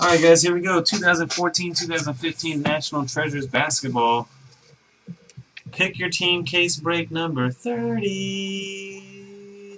Alright guys, here we go. 2014-2015 National Treasures Basketball. Pick your team case break number 30.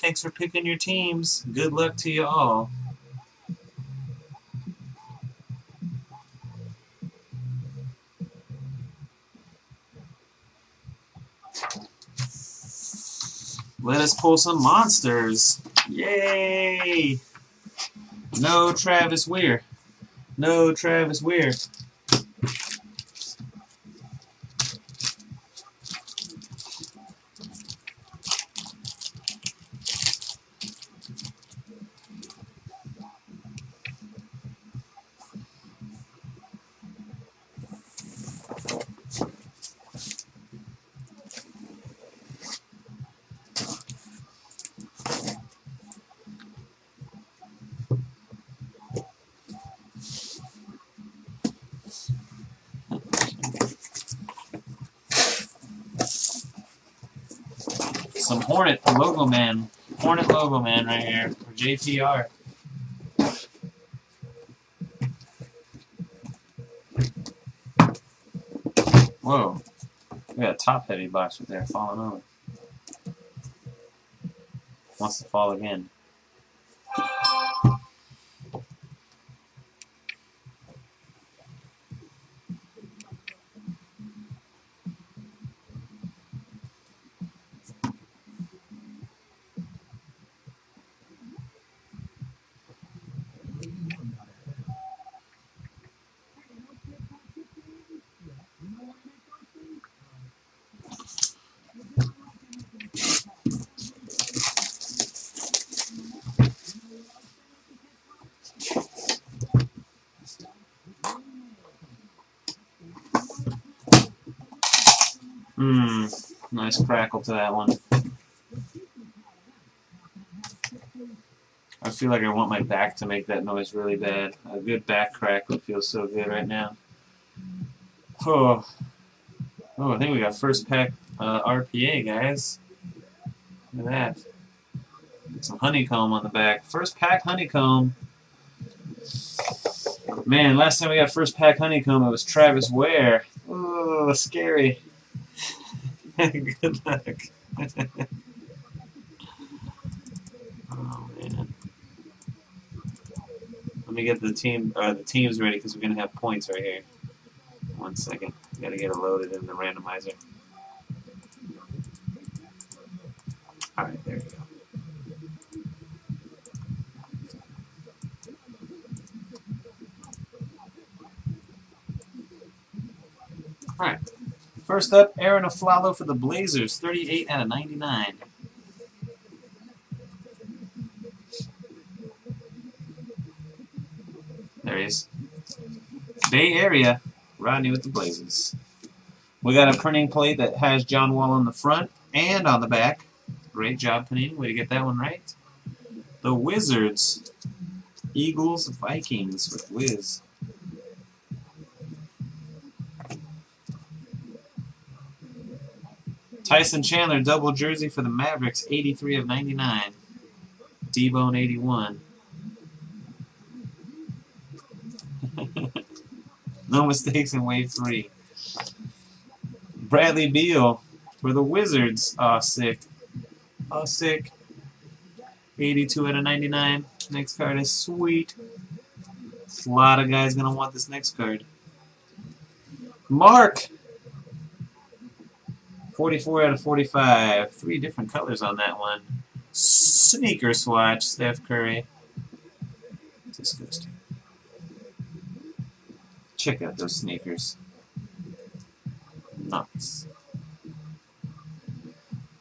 Thanks for picking your teams. Good luck to you all. Let us pull some monsters. Yay! No Travis Wear. No Travis Wear. Some Hornet logo man. Hornet logo man right here for JPR. Whoa. We got a top heavy box right there falling over. Wants to fall again. Hmm, nice crackle to that one. I feel like I want my back to make that noise really bad. A good back crack would feel so good right now. Oh, oh I think we got first pack uh, RPA, guys. Look at that. Some honeycomb on the back. First pack honeycomb. Man, last time we got first pack honeycomb, it was Travis Wear. Oh, scary. Good luck. oh man. Let me get the team uh, the teams ready because we're gonna have points right here. One second. Gotta get it loaded in the randomizer. Alright, there you go. Alright. First up, Arron Afflalo for the Blazers, 38 out of 99. There he is. Bay Area, Rodney with the Blazers. We got a printing plate that has John Wall on the front and on the back. Great job, Panini. Way to get that one right. The Wizards, Eagles, Vikings with Wiz. Tyson Chandler, double jersey for the Mavericks, 83 of 99. D-Bone, 81. no mistakes in wave three. Bradley Beal for the Wizards. Aw, sick. Aw, sick. 82 out of 99. Next card is sweet. A lot of guys going to want this next card. Mark 44 out of 45. Three different colors on that one. Sneaker swatch, Steph Curry. Disgusting. Check out those sneakers. Nuts.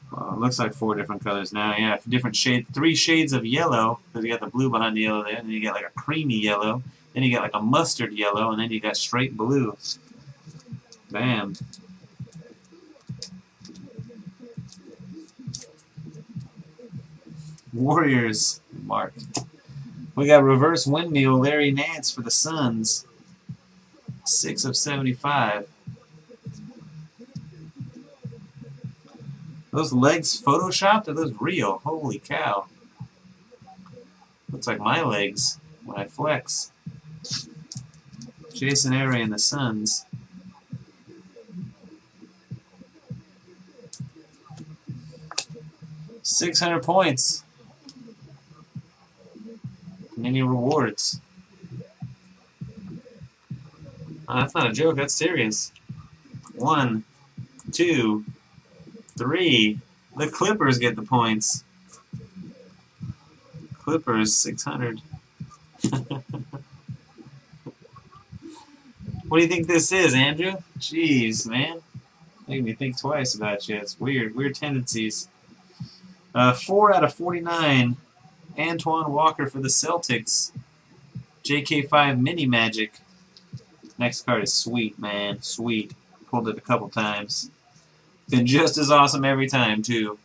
Well, it looks like four different colors now. Yeah, different shade, three shades of yellow, because you got the blue behind the yellow there, and then you got like a creamy yellow, then you got like a mustard yellow, and then you got straight blue. Bam. Warriors, Mark. We got reverse windmill Larry Nance for the Suns. 6 of 75. Those legs photoshopped or those real? Holy cow. Looks like my legs when I flex. Jason Airy and the Suns. Six hundred points. Any rewards? Oh, that's not a joke. That's serious. One, two, three. The Clippers get the points. Clippers, 600. what do you think this is, Andrew? Jeez, man. Made me think twice about you. It's weird. Weird tendencies. Uh, 4 out of 49. Antoine Walker for the Celtics. JK5 Mini Magic. Next card is sweet, man. Sweet. Pulled it a couple times. Been just as awesome every time, too.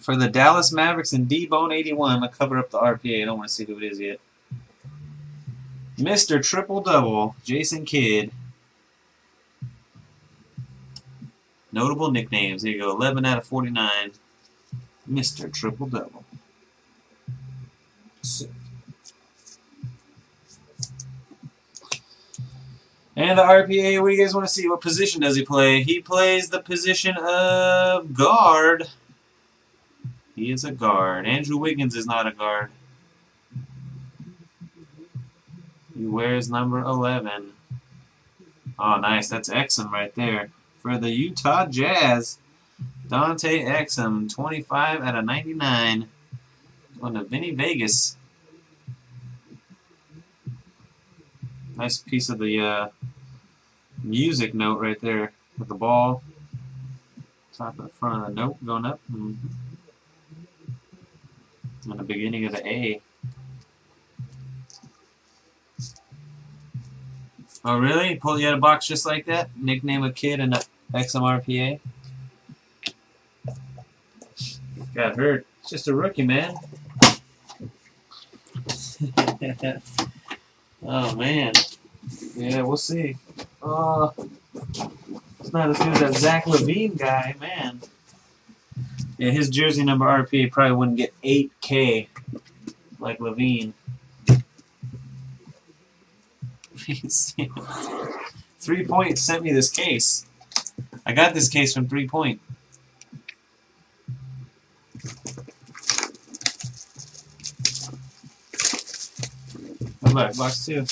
For the Dallas Mavericks and D-Bone 81, I'm going to cover up the RPA. I don't want to see who it is yet. Mr. Triple Double, Jason Kidd. Notable nicknames. Here you go. 11 out of 49. Mr. Triple Double. Sick. And the RPA, what do you guys want to see? What position does he play? He plays the position of guard. He is a guard. Andrew Wiggins is not a guard. He wears number 11. Oh, nice. That's Exum right there. For the Utah Jazz, Dante Exum, 25 out of 99. Going to Vinny Vegas. Nice piece of the uh, music note right there with the ball. Top of the front of the note going up. And the beginning of the A. Oh really? Pull you out of box just like that? Nickname a Kidd and Exum RPA? Got hurt. It's just a rookie, man. oh man. Yeah, we'll see. Uh, it's not as good as that Zach LaVine guy, man. Yeah, his jersey number RP probably wouldn't get 8K like LaVine. Three Point sent me this case. I got this case from Three Point. Good box two.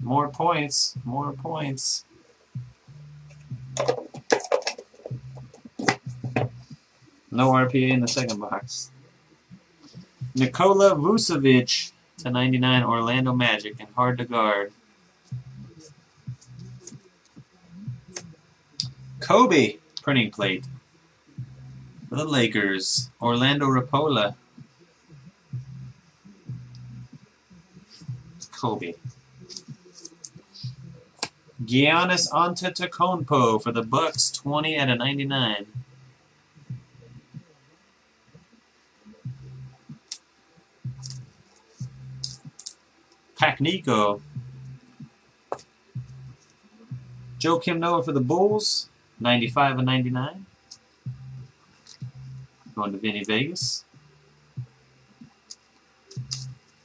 More points. More points. No RPA in the second box. Nikola Vucevic to 99 Orlando Magic and hard to guard. Kobe printing plate for the Lakers. Orlando Rapola. Kobe. Giannis Antetokounmpo for the Bucks, 20 out of 99. Nico. Joakim Noah for the Bulls, 95 and 99. Going to Vinny Vegas.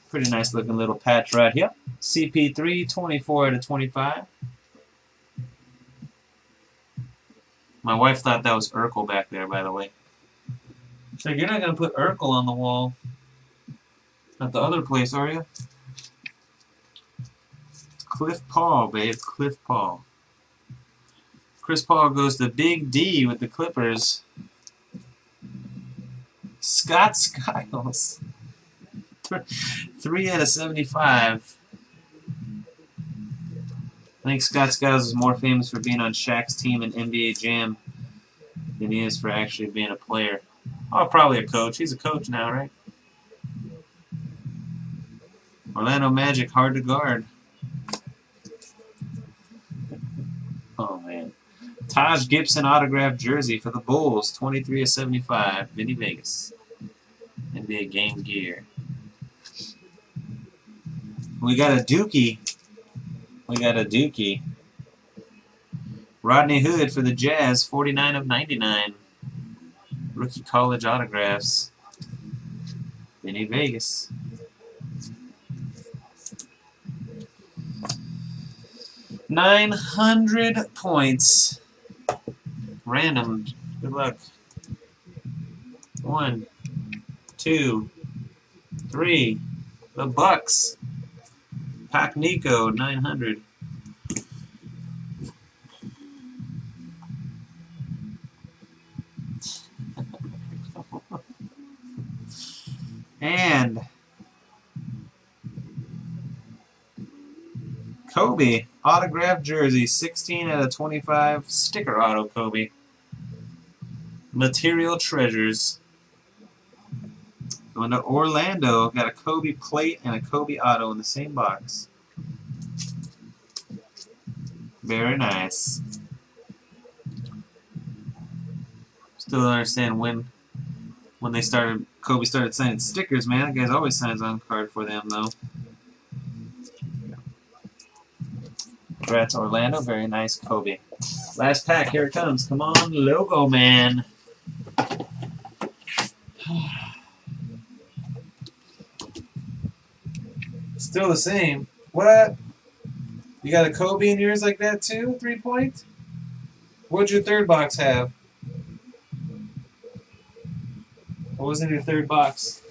Pretty nice looking little patch right here. CP3, 24 out of 25. My wife thought that was Urkel back there, by the way. So you're not going to put Urkel on the wall at the other place, are you? Cliff Paul, babe. Cliff Paul. Chris Paul goes to Big D with the Clippers. Scott Skiles. Three out of 75. I think Scott Skiles is more famous for being on Shaq's team in NBA Jam than he is for actually being a player. Oh, probably a coach. He's a coach now, right? Orlando Magic, hard to guard. Taj Gibson autographed jersey for the Bulls, 23 of 75, Vinny Vegas. NBA Game Gear. We got a Dookie. We got a Dookie. Rodney Hood for the Jazz, 49 of 99. Rookie college autographs. Vinny Vegas. Nine hundred points. Random. Good luck. One, two, three. The Bucks. Pac Nico, 900. and Kobe, autographed jersey, 16 out of 25, sticker auto Kobe. Material Treasures. Going to Orlando, got a Kobe plate and a Kobe auto in the same box. Very nice. Still don't understand when when they started Kobe started signing stickers, man. That guy's always signs on card for them though. Congrats Orlando, very nice Kobe. Last pack, here it comes. Come on, logo man. Still the same. What? You got a Kobe in yours like that too? Three point? What'd your third box have? What was in your third box?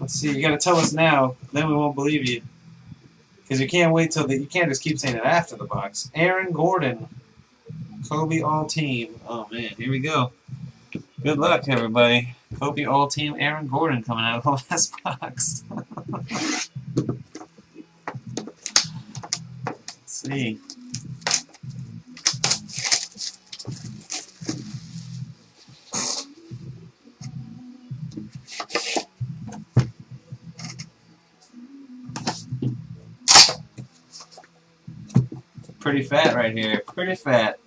Let's see. You gotta tell us now. Then we won't believe you. Because you can't wait till the. You can't just keep saying it after the box. Aaron Gordon. Kobe All Team. Oh man, here we go. Good luck, everybody. Kobe All Team Aaron Gordon coming out of the last box. Let's see. Pretty fat right here. Pretty fat.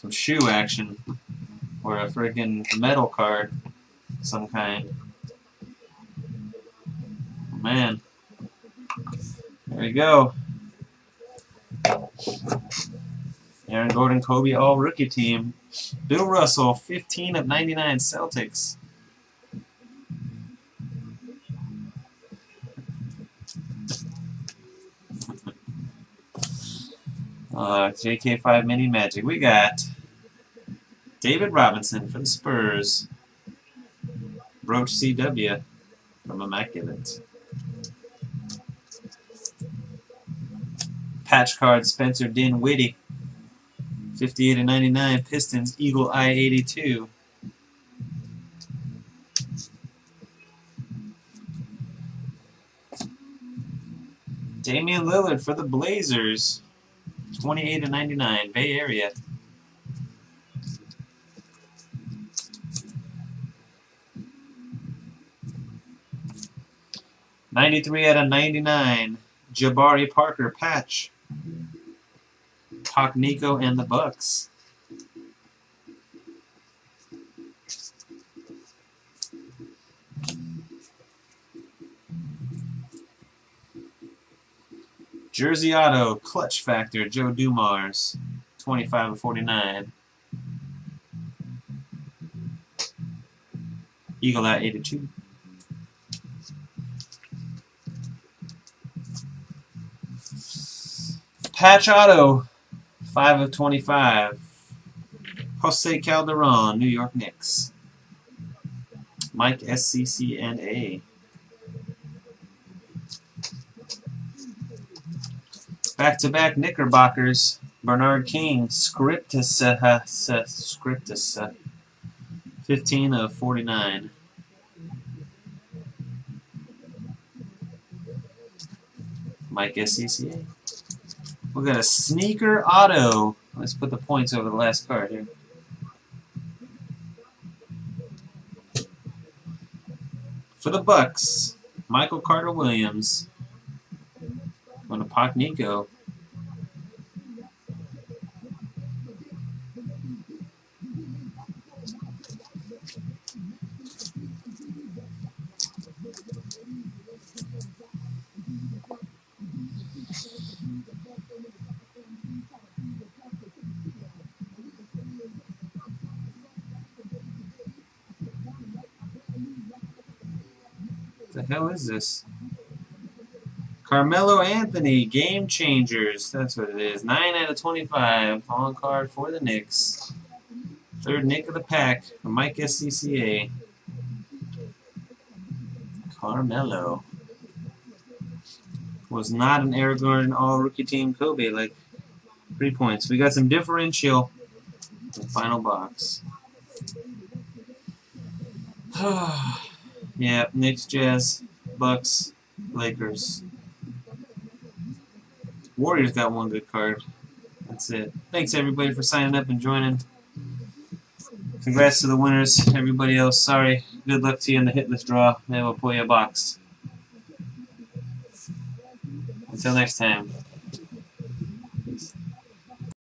Some shoe action. Or a freaking metal card. Some kind. Man. There we go. Aaron Gordon, Kobe, all rookie team. Bill Russell, 15 of 99 Celtics. Uh, JK5 Mini Magic. We got David Robinson for the Spurs. Roach CW from Immaculate. Patch card Spencer Dinwiddie. 58 and 99 Pistons Eagle Eye 82. Damian Lillard for the Blazers. 28 and 99 Bay Area. Ninety-three out of ninety-nine. Jabari Parker patch. Talk Nico and the Bucks. Jersey Auto, Clutch Factor, Joe Dumars, 25 of 49. Eagle at 82. Patch Auto, 5 of 25. Jose Calderon, New York Knicks. Mike SCC and A. Back-to-back Knickerbockers. Bernard King, Scriptus, uh, Scriptus, uh, 15 of 49. Mike SCCA. We got a sneaker auto. Let's put the points over the last card here. For the Bucks, Michael Carter Williams on the Park Nico. The hell is this? Carmelo Anthony, Game Changers. That's what it is. 9 out of 25. On card for the Knicks. Third Knick of the pack. Mike SCCA. Carmelo. Was not an Aaron Gordon all-rookie team Kobe like three points. We got some differential the final box. yeah, Knicks, Jazz, Bucks, Lakers. Warriors got one good card. That's it. Thanks everybody for signing up and joining. Congrats to the winners. Everybody else, sorry. Good luck to you in the hitless draw. Maybe we'll pull you a box. Until next time.